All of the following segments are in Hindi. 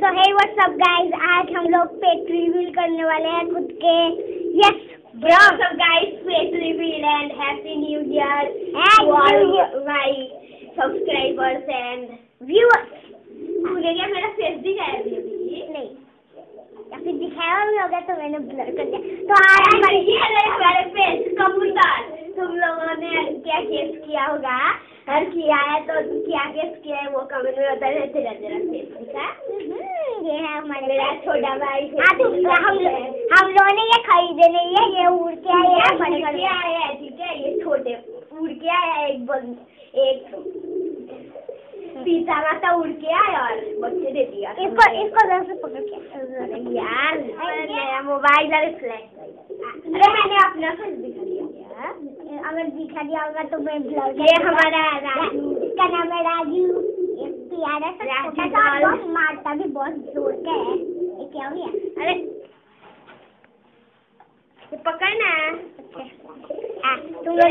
So hey what's up guys आज हम लोग पेट रिवील करने वाले हैं खुद के। Yes guys, please reveal and happy new year And to all New Year. my subscribers and viewers भूल गया मेरा फेस दिखाया अभी अभी। नहीं। या फिर दिखाया भी होगा तो मैंने ब्लर कर दिया। तो आज हमारे ये रहे हमारे फेस कबूतर। तुम लोगों ने क्या केस किया होगा? और किया है तो क्या केस किया है वो कमेंट में बता देते रहते रहते ठीक है ये है मेरा छोटा भाई हाँ तो हम हम लोगों ने ये खरीदे नहीं है ये उड़ के आए ये हैं उड़ के आया है ठीक है? ये छोटे उड़ के आया है एक बंद एक सीता माता उड़ के आया और बच्चे दे दिया। इसको इसको जरा से पकड़ के यार मेरा मोबाइल और फ्लैश अरे मैंने अपना फेस दिखा दिया। अगर दिखा दिया होगा तो मैं कर ये हमारा राजू। इसका नाम है राजू? ये राजू छोटा सा लाल। मारता भी बहुत ज़ोर का है। ये क्या हो गया? अरे। ये पकड़ना हाँ तुम लोग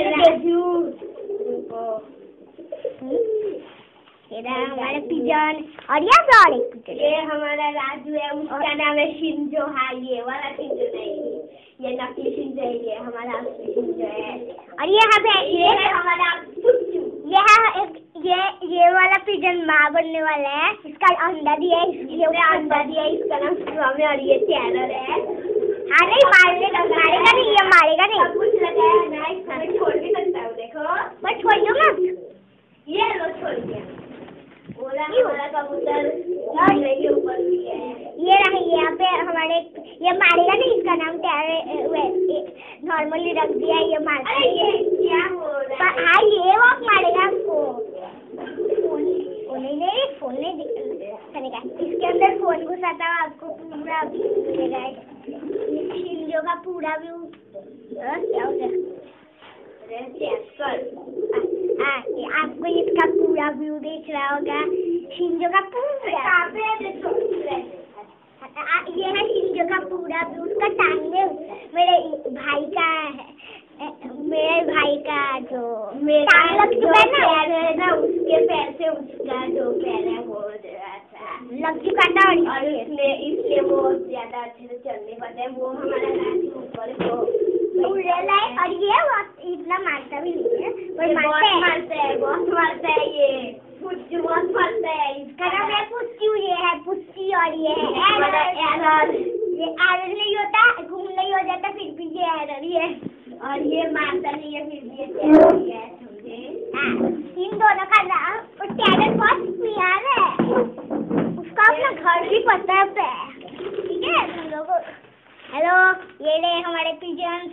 ये हमारे पिजन और पे और एक पिजन ये हमारा राजू है। उसका नाम है शिंजो। हाँ ये वाला शिंजो नहीं। ये नकली शिंजो है। ये हमारा असली शिंजो है। और ये ये ये हमारा ये है एक ये ये वाला पिजन माँ बनने वाला है। इसका अंडा दिया है इसलिए अंडा दिया इसका नाम स्वामी और ये चैनल है। हाँ नहीं मारेगा मारेगा नहीं ये मारेगा नहीं। सब कुछ लगाया है ना इसमें छोड़ भी सकता हूँ देखो। बस छोड़ दो मत ये लो छोड़ दिया। बोला? हमारा कबूतर झूले ऊपर ये रहे यहाँ पे हमारे ये मारेगा नहीं इसका नाम नॉर्मली रख दिया ये मारता अरे ये क्या हो रहा पर है हाँ ये वो मारेगा आपको फ़ोन वो नहीं नहीं फ़ोन नहीं दि- करेगा इसके अंदर फ़ोन घुसाता हुआ आपको पूरा मिलेगा शिंजो का पूरा व्यू क्या हो गया अरे चेक कर हाँ, ये आपको इसका पूरा व्यू दिख रहा होगा शिंजो का पूरा है ये है शिंजो का पूरा व्यू उसका टांगे मेरे भाई का है मेरे भाई का जो मेरा जो है पैर है ना उसके पैर से उसका जो पैर है वो लग चुका था और इसलिए इसलिए वो ज़्यादा अच्छे से चल नहीं पाते वो हमारा राजू ऊपर को उड़ेला है और ये बहुत इतना मारता भी नहीं है पर ये मारते बहुत हैं मारता है बहुत मारता है ये। पुच्चू बहुत मारता है इसका। इसका नाम है पुस्ती ये है पुस्ती और ये है एरर। एरर। ये एरर नहीं होता घूम नहीं हो जाता फिर भी ये एरर ही है। और ये मारता नहीं है फिर भी ये है समझे? हाँ, इन दोनों का नाम और टैलेंट बहुत प्यार है। उसका अपना घर भी पता है ठीक है तुम लोगों हेलो ये ले हमारे पिजन्स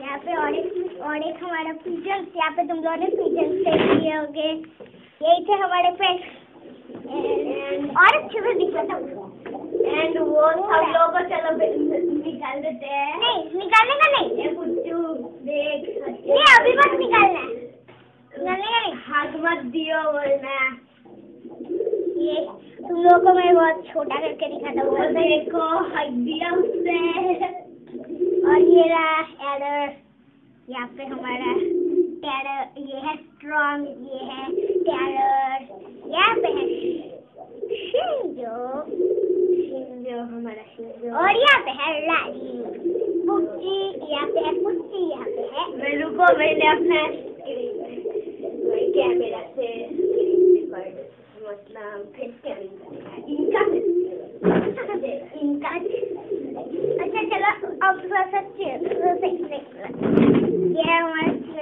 यहाँ पे और एक और एक हमारा पिजन्स यहाँ पे तुम लोगों ने पिजन्स देख लिए होंगे यही थे हमारे पेट और अच्छे से दिख था एंड वो सब लोगों को चलो निकाल देते हैं। नहीं निकालने का नहीं। ये पुच्चू देख ये अभी मत निकालना। है निकालने का नहीं। हाथ मत दियो वरना ये तुम लोगों को मैं बहुत छोटा करके दिखाता हूँ। वो देखो हक दिया उससे और ये रहा एरर यहाँ पे हमारा ये है स्ट्रॉन्ग ये है है शिंजो। शिंजो हमारा शिंजो। और यहाँ पे है राज़ी पुच्ची यहाँ पे है पुच्ची यहाँ पे है। मैं रुको मैंने अपना कैमरा से मतलब कैम इनका इनका अच्छा चलो अब थोड़ा सा ये हमारा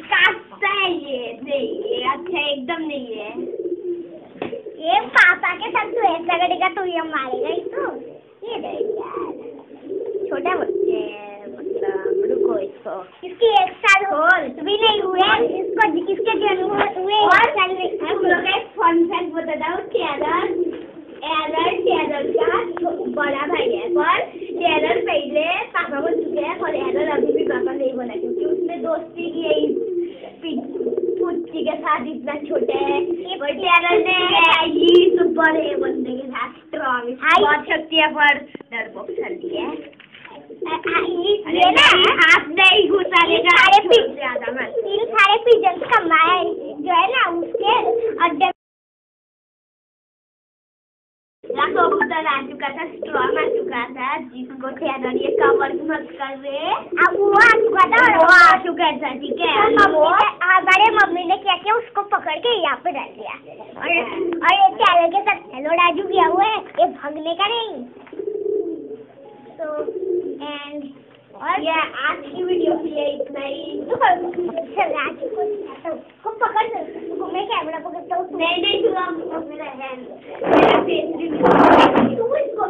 है ये नहीं अच्छा एकदम नहीं है। ये पापा के साथ तू ऐसा करेगा तो ये मारेगा ही तो। ये देख यार छोटा बच्चे मतलब रुको इसको। इसकी एक साल हो भी नहीं हुए इसको इसके जन्म हुए और? साल हम लोग का एक फन फैक्ट बताता हूँ टेलर एरर है। पर टेलर पहले पापा बोल चुके हैं और एरर अभी भी पापा नहीं बोला क्योंकि उसने दोस्ती की है के साथ इतना छोटे टेलर ने इस बड़े बंदे के साथ स्ट्रॉन्ग बहुत शक्ति है पर डरपोक चलती है। ये ना हाथ नहीं घुसाने का सारे ज़्यादा मत। सारे पिजन का माया जो है ना उसके अड्डे लाखों कबूतर आ चुका था स्ट्रॉन्ग आ चुका था जिसको टेलर ये कवर मत कर रहे अब वो आ चुका था और वो आ चुका था ठीक है? तो हमारे मम्मी किया उसको पकड़ के यहाँ पे डाल दिया। और और ये टैलर के साथ हेलो राजू किया हुआ है? ये भागने का नहीं। तो एंड और? ये आज की वीडियो के लिए इतना ही। चल राजू को तो को पकड़ उसको मैं कैमरा पकड़ता हूँ? नहीं नहीं तू अब मेरा हैंड मेरा फेस रिवील तू इसको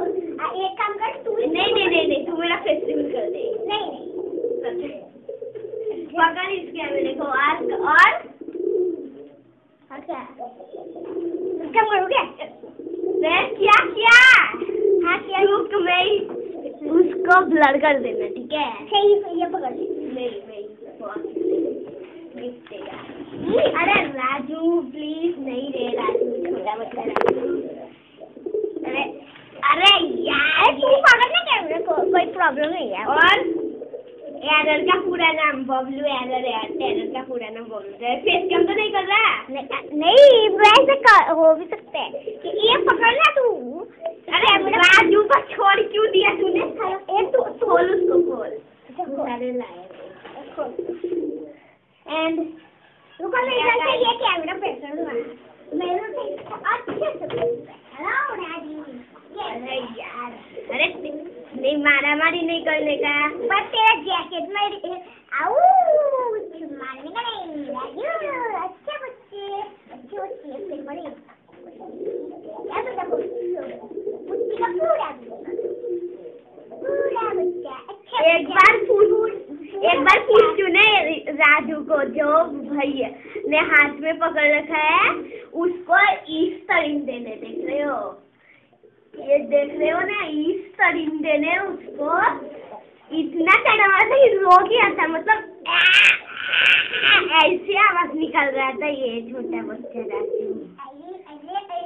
एक काम कर तू नहीं नहीं नहीं तू मेरा फेस रिवील कर दे नहीं नहीं पकड़ इस कैमरे को आज और अच्छा क्या करोगे? मैं क्या क्या? हाँ क्या। रुक मैं उसको ब्लर कर देना ठीक है? सही ये पकड़ नहीं नहीं दिखेगा। अरे राजू प्लीज़ नहीं रे राजू छोटा बच्चा राजू अरे अरे यार तू पकड़ ना कैमरे को कोई प्रॉब्लम नहीं है। और एरर का पूरा नाम बबलू एरर है एरर का पूरा नाम बबलू है फेस कैम तो नहीं कर रहा? नहीं वैसे कर, हो भी सकते हैं। कि ये पकड़ना तू। अरे बाजू पर छोड़ क्यों दिया तूने? ये तू तू खोल उसको खोल देखो सारे लाए एंड रुको मैं इधर से ये कैमरा पे करूँगा मैं इधर से इसको अच्छे से हेलो राजू अरे यार अरे नहीं मारा मारी नहीं करने का बस तेरा जैकेट में मारने का नहीं राजू अच्छे बच्चे अच्छे बच्चे फिर बड़े। या देखो बुद्धि का पूरा पूरा बच्चा अच्छा एक बार पूछ एक बार पूछ तूने राजू को जो भैया ने हाथ में पकड़ रखा है उसको इस तरिंदे ने देख रहे हो। ये देख रहे हो ना इस तरिंदे ने उसको। इतना चढ़ा था कि रो गया था मतलब ऐसे आवाज़ निकल रहा था ये छोटा बच्चा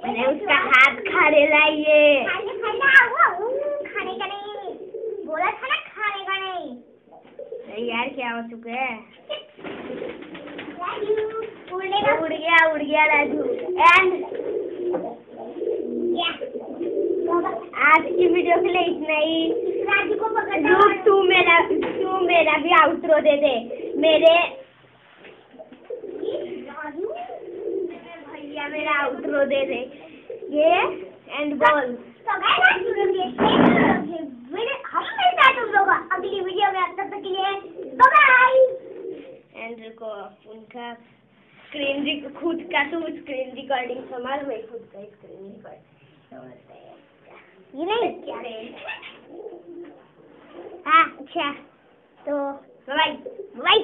मैंने उसका हाथ खाने लाइए। खाने खाने का नहीं। बोला था ना खाने का नहीं। यार क्या हो चुका है? उड़ गया उड़ गया राजू। एंड आज की वीडियो के लिए इतना ही। पकड़ तू मेरा तू मेरा भी आउटरो दे दे। मेरे, भैया मेरा आउटरो दे दे। ये एंड बॉल हैं अगली वीडियो में तब तक के लिए बाय एंड को उनका स्क्रीन खुद का तू स्क्रीन रिकॉर्डिंग संभाल, मैं खुद का screen recording ये नहीं क्या रे हाँ अच्छा तो बाय बाय